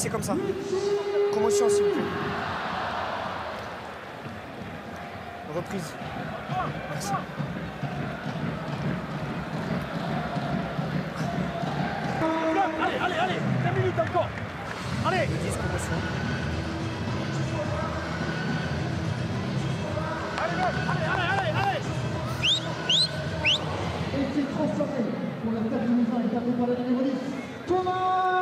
c'est comme ça. Commotion, s'il vous plaît. Reprise. Merci. Allez, allez, allez 5 minutes encore. Allez. 10 commotion. Allez, allez, allez, allez, allez Et c'est transformé pour la tête du Limousin, écarté par le numéro 10, Thomas